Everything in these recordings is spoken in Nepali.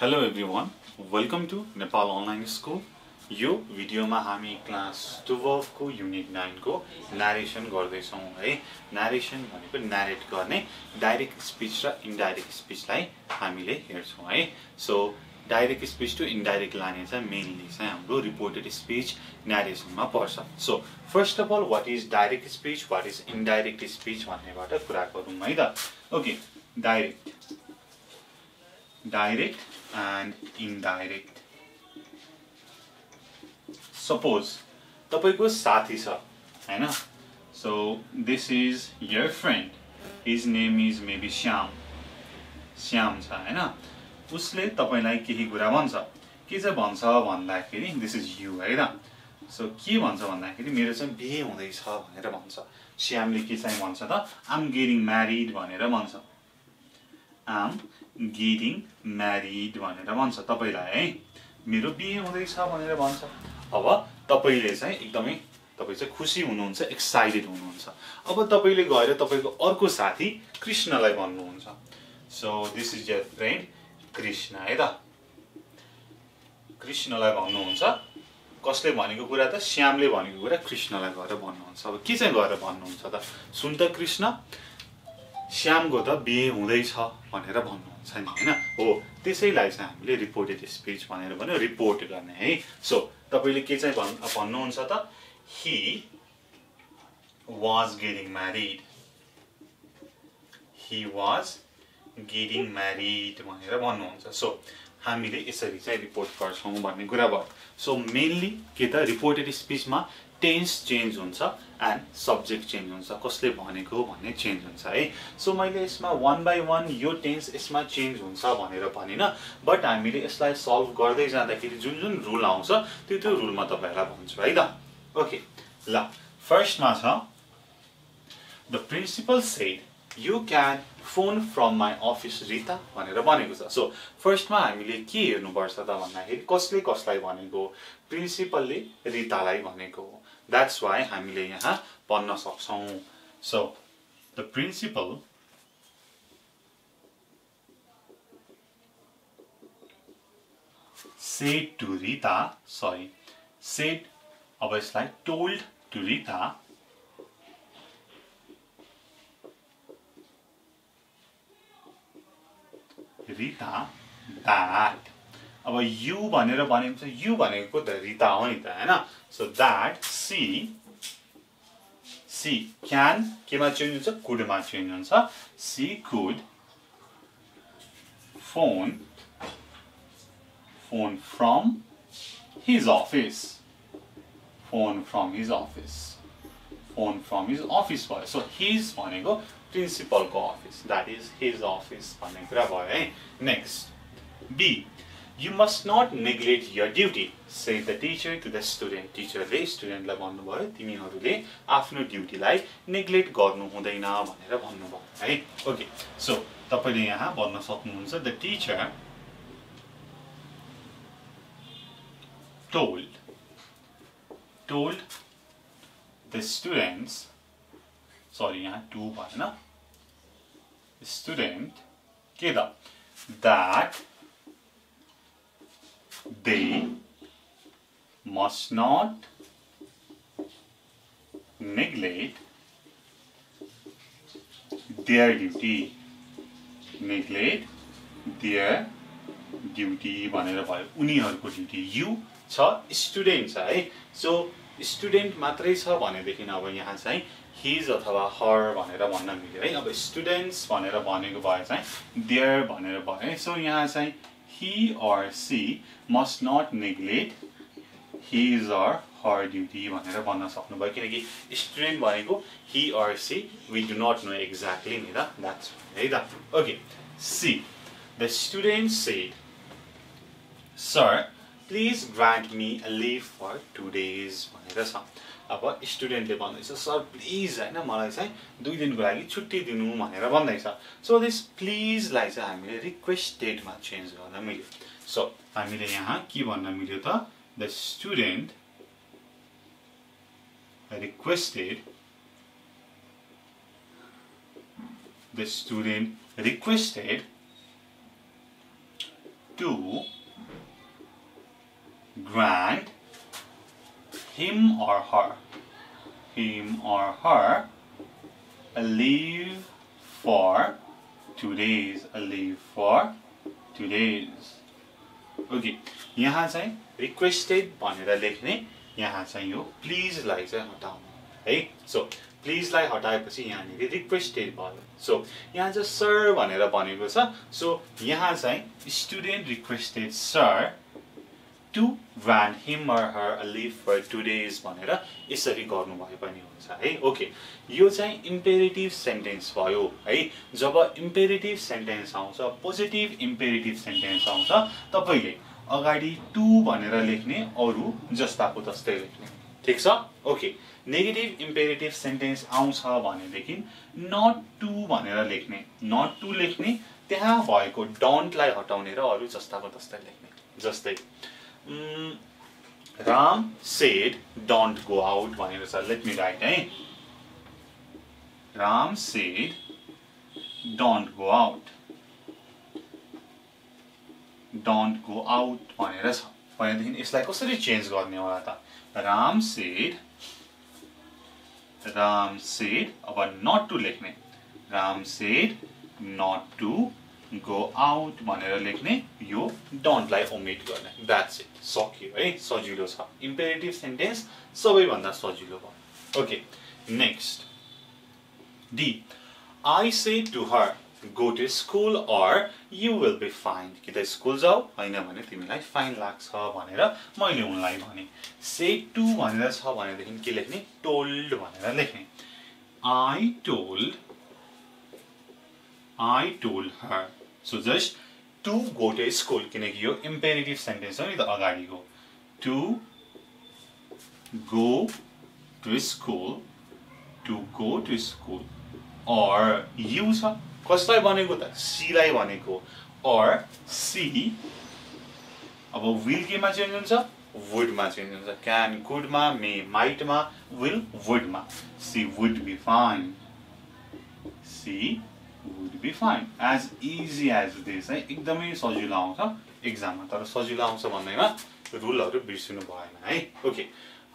Hello everyone welcome to Nepal online school यो भिडियोमा हामी क्लास टुवेल्भको युनिट नाइनको नारेसन गर्दैछौँ है। नारेसन भनेको नारेट गर्ने डाइरेक्ट स्पिच र इन्डाइरेक्ट स्पिचलाई हामीले हेर्छौँ है। So direct speech to indirect लाने चाहिँ मेनली चाहिँ हाम्रो रिपोर्टेड स्पिच न्यारेसनमा पर्छ। So first of all what is direct speech what is indirect speech भन्नेबाट कुरा गरौँ है त। Okay direct direct and indirect suppose तपाईँको साथी छ होइन so this is your friend his name is maybe Shyam Shyam छ होइन उसले तपाईँलाई केही कुरा भन्छ। के चाहिँ भन्छ भन्दाखेरि दिस इज यु है त सो के भन्छ भन्दाखेरि मेरो चाहिँ बिहे हुँदैछ भनेर भन्छ। श्यामले के चाहिँ भन्छ त? आम गेटिङ म्यारिड भनेर भन्छ। आम गेटिङ म्यारिड भनेर भन्छ तपाईँलाई है? मेरो बिहे हुँदैछ भनेर भन्छ। अब तपाईँले चाहिँ एकदमै तपाईँ चाहिँ खुसी हुनुहुन्छ एक्साइटेड हुनुहुन्छ। अब तपाईँले गएर तपाईँको अर्को साथी कृष्णलाई भन्नुहुन्छ। So this is your friend Krishna है त? कृष्णलाई भन्नुहुन्छ। कसले भनेको कुरा त? श्यामले भनेको कुरा कृष्णलाई गएर भन्नुहुन्छ। अब के चाहिँ गएर भन्नुहुन्छ त? सुन त कृष्ण श्यामको त बिहे हुँदैछ भनेर भन्नुहुन्छ। नि होइन? हो त्यसैलाई चाहिँ हामीले रिपोर्टेड स्पिच भनेर भन्यो रिपोर्ट गर्ने है? सो तपाईँले के चाहिँ भन् भन्नुहुन्छ त? He was getting married he was getting married भनेर भन्नुहुन्छ। सो हामीले यसरी चाहिँ रिपोर्ट गर्छौँ भन्ने कुरा भयो। सो मेनली के त? रिपोर्टेड स्पिचमा टेन्स चेन्ज हुन्छ। एन्ड सब्जेक्ट चेन्ज हुन्छ कसले भनेको भन्ने चेन्ज हुन्छ है। सो मैले यसमा वान बाई वान यो टेन्स यसमा चेन्ज हुन्छ भनेर भनिनँ बट हामीले यसलाई सल्भ गर्दै जाँदाखेरि जुन जुन रुल आउँछ त्यो त्यो रुलमा तपाईँहरूलाई भन्छु है। त ओके ल फर्स्टमा छ the principal said you can phone from my office Rita भनेर भनेको छ। सो फर्स्टमा हामीले के हेर्नुपर्छ त भन्दाखेरि कसले कसलाई भनेको प्रिन्सिपलले रितालाई भनेको हो। द्याट्स वाइ हामीले यहाँ पढ्न सक्छौँ। So the principal said to Rita sorry said अब यसलाई told to Rita Rita that अब यु भनेर भनेको छ यु भनेको त रिता हो नि त होइन? So that she she can केमा चेन्ज हुन्छ? कुडमा चेन्ज हुन्छ। She could phone phone from his office phone from his office phone from his office भयो। सो हिज भनेको प्रिन्सिपलको office that is his office भन्ने कुरा भयो है। Next B you must not neglect your duty said the teacher to the student टिचरले स्टुडेन्टलाई भन्नुभयो तिमीहरूले आफ्नो ड्युटीलाई नेग्लेक्ट गर्नु हुँदैन भनेर भन्नुभयो है? ओके सो तपाईँले यहाँ भन्न सक्नुहुन्छ the teacher told told the students sorry यहाँ टु भएन get up that they must not neglect their duty. Neglect their duty भनेर भयो। उनीहरूको ड्युटी यु छ स्टुडेन्ट छ है? सो स्टुडेन्ट मात्रै छ भनेदेखि अब यहाँ चाहिँ हिज अथवा हर भनेर भन्न मिल्यो है? अब स्टुडेन्ट्स भनेर भनेको भए चाहिँ देयर भनेर भयो है? सो यहाँ चाहिँ he or she must not neglect his or her duty भनेर भन्न सक्नुभयो। किनकि स्टुडेन्ट भनेको he or she we do not know exactly नि त। द्याट्स है त? Okay C the student said sir please grant me leave for two days भनेर छ। अब स्टुडेन्टले भन्दैछ सर प्लिज होइन मलाई चाहिँ दुई दिनको लागि छुट्टी दिनु भनेर भन्दैछ। सो दिस प्लिजलाई चाहिँ हामीले रिक्वेस्टेडमा चेन्ज गर्न मिल्यो। सो हामीले यहाँ के भन्न मिल्यो त the student the student requested to to grant him or her. Him or her a leave for two days a leave for two days. Okay यहाँ चाहिँ रिक्वेस्टेड भनेर लेख्ने यहाँ चाहिँ यो प्लिजलाई चाहिँ हटाउनु है। सो प्लिजलाई हटाएपछि यहाँनिर रिक्वेस्टेड भयो। सो यहाँ चाहिँ सर भनेर भनेको छ। सो यहाँ चाहिँ student requested sir to grant him or her a leave for two days भनेर यसरी गर्नुभए पनि हुन्छ है? ओके यो चाहिँ इम्पेरेटिभ सेन्टेन्स भयो है? जब इम्पेरेटिभ सेन्टेन्स आउँछ पोजिटिभ इम्पेरेटिभ सेन्टेन्स आउँछ तपाईँले अगाडि टु भनेर लेख्ने अरू जस्ताको तस्तै लेख्ने। ठिक छ? ओके नेगेटिभ इम्पेरेटिभ सेन्टेन्स आउँछ भनेदेखि नट टु भनेर लेख्ने। नट टु लेख्ने त्यहाँ भएको डन्टलाई हटाउने र अरू जस्ताको तस्तै लेख्ने। जस्तै। Ram said don't go out भनेर छ लेट मी राइट है Ram said don't go out don't go out भनेर छ भनेदेखि यसलाई कसरी चेन्ज गर्ने होला त राम सेड राम सेड अब नट टु लेख्ने. Ram said not to go out भनेर लेख्ने यो डन्टलाई ओमिट गर्ने. द्याट्स इट सक्यो है सजिलो छ। इम्पेरेटिभ सेन्टेन्स सबैभन्दा सजिलो भयो। Okay next D I said to her go to school or you will be fine कि त स्कुल जाऊ होइन भने तिमीलाई फाइन लाग्छ भनेर मैले उनलाई भने। से टु भनेर छ भनेदेखि के लेख्ने? टोल्ड भनेर लेख्ने। I told I told her so just to go to school किनकि यो इम्पेरेटिभ सेन्टेन्स हो नि त अगाडिको to go to school to go to school or you छ कसलाई भनेको त? सीलाई भनेको अर सी अब विल केमा चेन्ज हुन्छ? वुडमा चेन्ज हुन्छ। क्यान कुडमा मे माइटमा will वुडमा she would be fine she would be fine as easy as this है एकदमै सजिलो आउँछ इक्जाममा तर सजिलो आउँछ भन्दैमा रुलहरू बिर्सिनु भएन है? Okay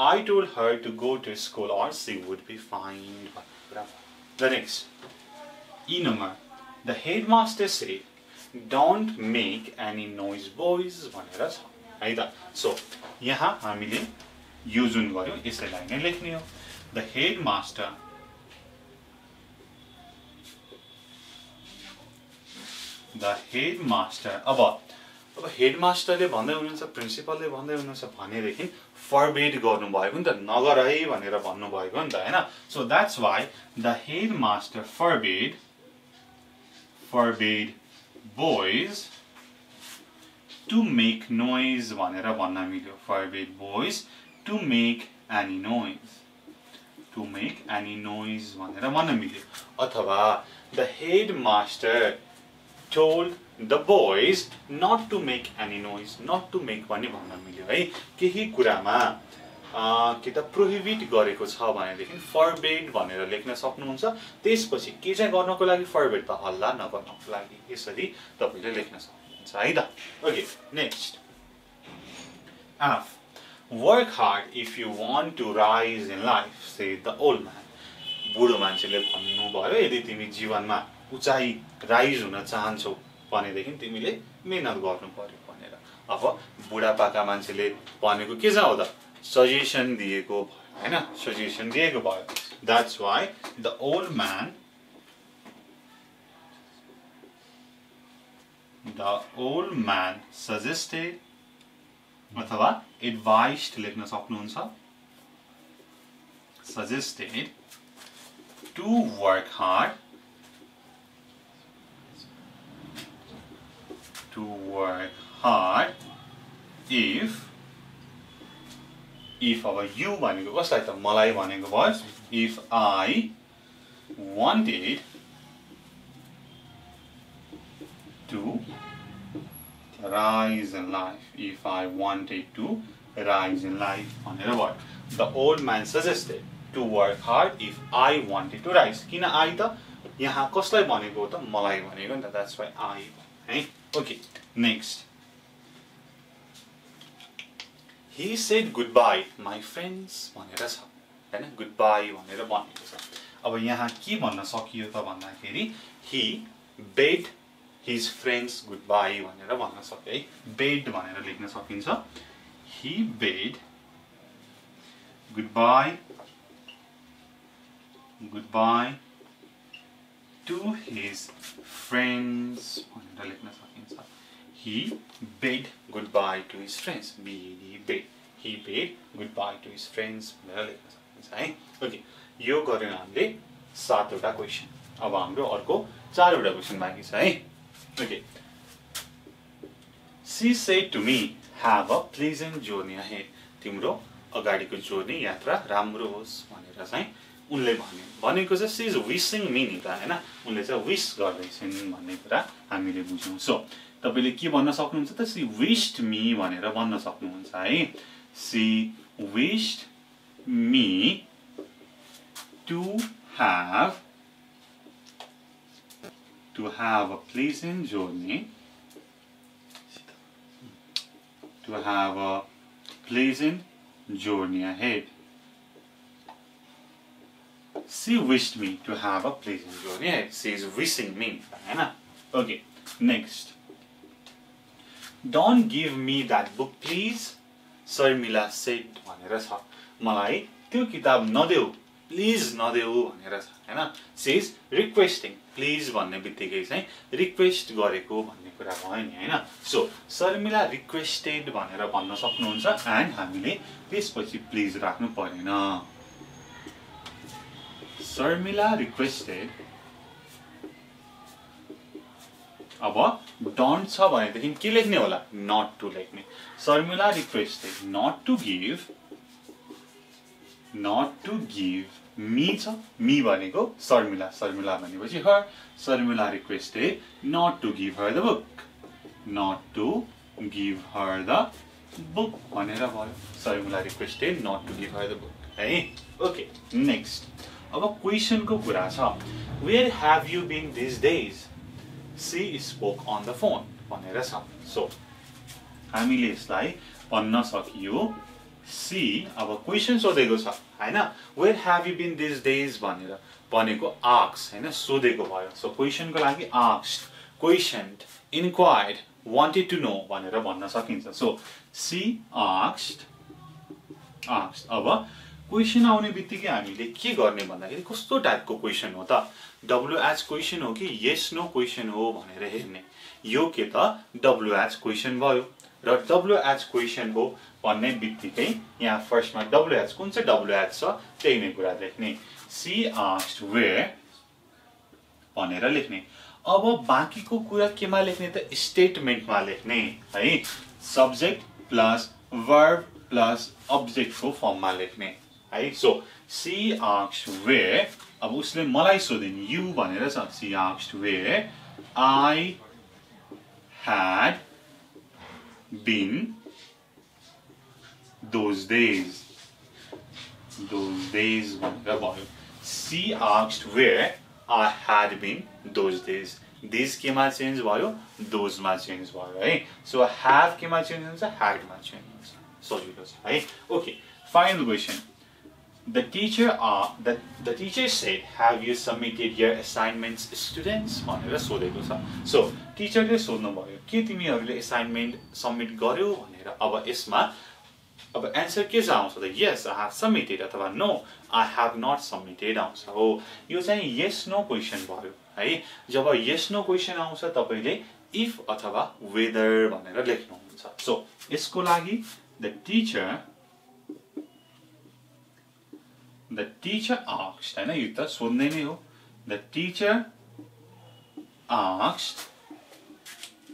I told her to go to school or she would be fine the next E number the head master said don't make any noise boys भनेर छ। है त? सो यहाँ हामीले यो जुन गऱ्यौँ यसैलाई नै लेख्ने हो। The head master the head master अब अब हेड मास्टरले भन्दै हुनुहुन्छ प्रिन्सिपलले भन्दै हुनुहुन्छ भनेदेखि फरबेड गर्नुभएको नि त नगर है भनेर भन्नुभएको नि त होइन? So that's why the head master forbade forbade boys to make noise भनेर भन्न मिल्यो। Forbade boys to make any noise to make any noise भनेर भन्न मिल्यो। अथवा द हेड मास्टर told the boys not to make any noise not to make पनि भन्न मिल्यो है। केही कुरामा कि त प्रोहिबिट गरेको छ भनेदेखि फरबेड भनेर लेख्न सक्नुहुन्छ। त्यसपछि के चाहिँ गर्नको लागि फरबेड त हल्ला नगर्नको लागि यसरी तपाईँले लेख्न सक्नुहुन्छ है त। Okay next F work hard if you want to rise in life said the old man बुढो मान्छेले भन्नुभयो यदि तिमी जीवनमा उचाइ राइज हुन चाहन्छौ भनेदेखि तिमीले मिहिनेत गर्नु पर्यो भनेर। अब बुढापाका मान्छेले भनेको के छ हो त? सजेसन दिएको भयो होइन? सजेसन दिएको भयो। That's why the old man the old man suggested अथवा एडभाइस्ड लेख्न सक्नुहुन्छ। Suggested to work hard to work hard if if अब you भनेको कसलाई त मलाई भनेको भयो if I wanted to rise in life if I wanted to rise in life भनेर भयो the old man suggested to work hard if I wanted to rise किन I त यहाँ कसलाई भनेको त मलाई भनेको नि त that's why I है Okay, next. He said goodbye my friends भनेर छ। होइन? गुड बाई भनेर भनेको छ। अब यहाँ के भन्न सकियो त भन्दाखेरि he bade his friends goodbye भनेर भन्न सक्यो। है बेड भनेर लेख्न सकिन्छ। He bade goodbye goodbye his friends भनेर लेख्न सकिन्छ he bade goodbye to his friends bid bade he bade goodbye to his friends भनेर लेख्न सकिन्छ है ओके यो गऱ्यौँ हामीले सातवटा क्वेसन अब हाम्रो अर्को चारवटा क्वेसन बाँकी छ है? Okay she said to me have a pleasant journey है तिम्रो अगाडिको जोर्नी यात्रा राम्रो होस् भनेर चाहिँ उनले भन्यो। भनेको चाहिँ सी इज विसिङ मी नि त होइन? उनले चाहिँ विस गर्दैछन् भन्ने कुरा हामीले बुझ्यौँ सो तपाईँले के भन्न सक्नुहुन्छ त? सी विस्ड मी भनेर भन्न सक्नुहुन्छ है। She wished me to have to have a pleasant journey. To have a pleasant journey ahead she wished me to have a pleasant journey ahead she is wishing me okay next. Don't give me that book please. Sharmila said भनेर छ. मलाई त्यो किताब नदेऊ. प्लिज नदेऊ भनेर छ होइन सिज रिक्वेस्टिङ प्लिज भन्ने बित्तिकै चाहिँ रिक्वेस्ट गरेको भन्ने कुरा भयो नि होइन सो शर्मिला रिक्वेस्टेड भनेर भन्न सक्नुहुन्छ एन्ड हामीले त्यसपछि प्लिज राख्नु परेन। शर्मिला रिक्वेस्टेड अब डन्ट छ भनेदेखि के लेख्ने होला? नट टु लेख्ने। Sharmila requested not to give not to give me छ। मी भनेको शर्मिला शर्मिला भनेपछि her Sharmila requested not to give her the book not to give her the book भनेर भयो। Sharmila requested not to give her the book है? ओके नेक्स्ट अब क्वेसनको कुरा छ where have you been this days she spoke on the phone भनेर छ। सो हामीले यसलाई भन्न सकियो। सी अब क्वेसन सोधेको छ होइन? Where have you been this days भनेर भनेको आक्स होइन? सोधेको भयो। सो क्वेसनको लागि asks question inquired wanted to know भनेर भन्न सकिन्छ। सो सी आक्स्ड आक्स अब क्वेसन आउने बित्तिकै हामीले के गर्ने भन्दाखेरि कस्तो टाइपको क्वेसन हो त? डब्लुएच क्वेसन हो कि यस नो क्वेसन हो भनेर हेर्ने। यो के त? डब्लुएच क्वेसन भयो। र डब्लुएच क्वेसन हो भन्ने बित्तिकै यहाँ फर्स्टमा डब्लुएच कुन चाहिँ डब्लुएच छ त्यही नै कुरा लेख्ने। सी आस्ट वेयर भनेर लेख्ने। अब बाँकीको कुरा केमा लेख्ने त स्टेटमेन्टमा लेख्ने है? सब्जेक्ट प्लस वर्ब प्लस अब्जेक्टको फर्ममा लेख्ने। है? सो सी आक्स वेयर अब उसले मलाई सोधिन् यु भनेर छ। She asks where I had been those days. Those days भनेर भयो। She asked where I had been those days these केमा चेन्ज भयो? दोजमा चेन्ज भयो है? सो ह्याभ केमा चेन्ज हुन्छ? ह्याडमा चेन्ज हुन्छ। सजिलो छ है? Okay final question the teacher uh, the, the teacher said have you submitted your assignments students? भनेर सोधेको छ। सो टिचरले सोध्नुभयो के तिमीहरूले एसाइनमेन्ट सब्मिट गर्यो? भनेर। अब यसमा अब एन्सर के चाहिँ आउँछ त? यस आई हेभ सबमिटेड अथवा no I have not submitted आउँछ। हो यो चाहिँ यस नो क्वेसन भयो। है जब यस नो क्वेसन आउँछ तपाईँले इफ अथवा वेदर भनेर लेख्नुहुन्छ। सो यसको लागि द टिचर द टिचर आक्स्ट होइन यो त सोध्ने नै हो। द टिचर आक्स्ट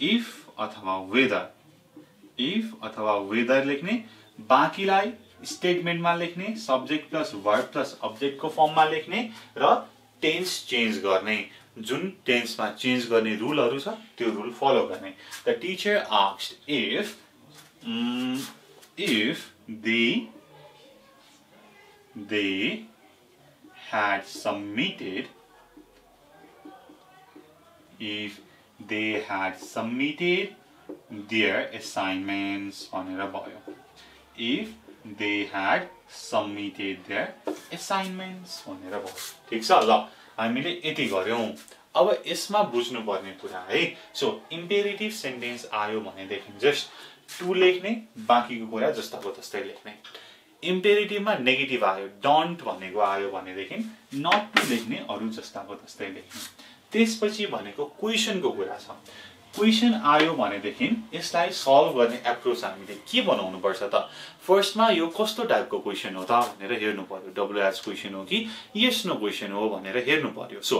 इफ अथवा वेदर इफ अथवा वेदर लेख्ने बाँकीलाई स्टेटमेन्टमा लेख्ने सब्जेक्ट प्लस वर्ड प्लस अब्जेक्टको फर्ममा लेख्ने र टेन्स चेन्ज गर्ने। जुन टेन्समा चेन्ज गर्ने रुलहरू छ त्यो रुल फलो गर्ने। The teacher आक्स्ट if if they they had submitted if they had submitted their assignments भनेर भयो if they had submitted their assignments भनेर भयो ठिक छ? ल हामीले यति गऱ्यौँ। अब यसमा बुझ्नुपर्ने कुरा है। सो इम्पेरिटिभ सेन्टेन्स आयो भनेदेखि जस्ट टु लेख्ने बाँकीको कुरा जस्ताको तस्तै लेख्ने। इम्पेरिटिभमा नेगेटिभ आयो डन्ट भनेको आयो भनेदेखि नट टु लेख्ने अरू जस्ताको तस्तै लेख्ने। त्यसपछि भनेको क्वेसनको कुरा छ? क्वेसन आयो भनेदेखि यसलाई सल्भ गर्ने एप्रोच हामीले के बनाउनु पर्छ त? फर्स्टमा यो कस्तो टाइपको क्वेसन हो त भनेर हेर्नु पर्यो। डब्लुएच क्वेसन हो कि यस नो क्वेसन हो भनेर हेर्नु पर्यो। सो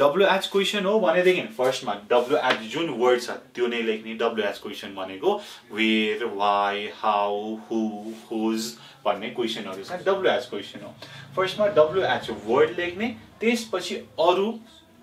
डब्लुएच क्वेसन हो भनेदेखि फर्स्टमा डब्लुएच जुन वर्ड छ त्यो नै लेख्ने डब्लुएच क्वेसन भनेको where why how who whose भन्ने क्वेसनहरू छ। डब्लुएच क्वेसन हो। फर्स्टमा डब्लुएच वर्ड लेख्ने त्यसपछि अरू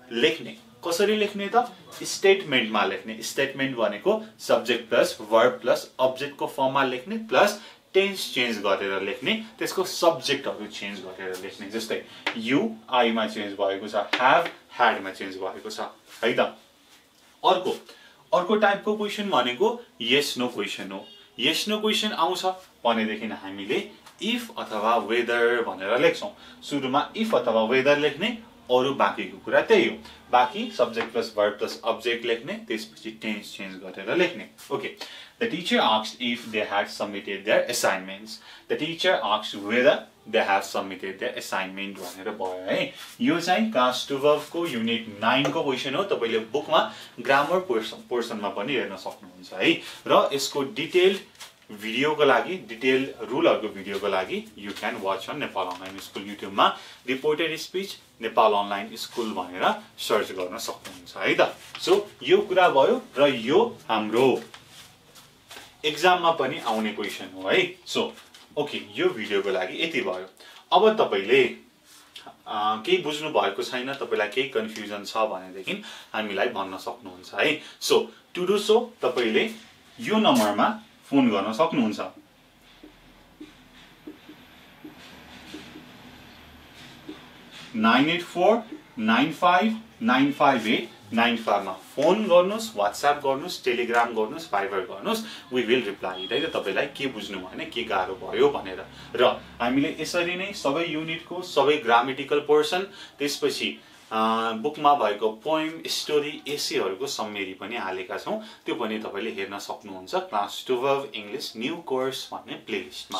लेख्ने। कसरी लेख्ने त? स्टेटमेन्टमा लेख्ने। स्टेटमेन्ट भनेको सब्जेक्ट प्लस वर्ब प्लस अब्जेक्टको फर्ममा लेख्ने प्लस टेन्स चेन्ज गरेर लेख्ने। त्यसको सब्जेक्टहरू चेन्ज गरेर लेख्ने। जस्तै यु आईमा चेन्ज भएको छ। ह्याभ ह्याडमा चेन्ज भएको छ। है त? अर्को अर्को टाइपको क्वेसन भनेको यस नो क्वेसन हो। यस नो क्वेसन आउँछ भनेदेखि हामीले इफ अथवा वेदर भनेर लेख्छौँ। सुरुमा इफ अथवा वेदर लेख्ने अरू बाँकीको कुरा त्यही हो। बाँकी subject plus word plus object लेख्ने त्यसपछि टेन्स चेन्ज गरेर लेख्ने। Okay the teacher asks if they had submitted their assignments the teacher asks whether they have submitted the assignment भनेर भयो है। यो चाहिँ क्लास टुवेल्भको युनिट नाइनको क्वेसन हो। तपाईँले बुकमा ग्रामर पोर्सन पोर्सनमा पनि हेर्न सक्नुहुन्छ है। र यसको डिटेल्ड भिडियोको लागि डिटेल रुलहरूको भिडियोको लागि you can watch on Nepal online school युट्युबमा reported speech Nepal online school भनेर सर्च गर्न सक्नुहुन्छ है त? सो यो कुरा भयो र यो हाम्रो एक्जाममा पनि आउने क्वेसन हो है? सो ओके यो भिडियोको लागि यति भयो। अब तपाईँले केही बुझ्नु भएको छैन तपाईँलाई केही कन्फ्युजन छ भनेदेखि हामीलाई भन्न सक्नुहुन्छ है? सो टु डु सो तपाईँले यो नम्बरमा फोन गर्न सक्नुहुन्छ। Nine eight four nine five nine five eight nine फाइभमा फोन गर्नुहोस् वाट्सएप गर्नुहोस् टेलिग्राम गर्नुहोस् फाइबर गर्नुहोस् वी विल रिप्लाई त? तपाईँलाई के बुझ्नु भएन के गाह्रो भयो भनेर। र हामीले यसरी नै सबै युनिटको सबै ग्रामेटिकल पोर्सन त्यसपछि बुकमा भएको पोइम स्टोरी एसेहरूको सम्मेरी पनि हालेका छौँ। त्यो पनि तपाईँले हेर्न सक्नुहुन्छ। Class twelve English new course भन्ने प्लेलिस्टमा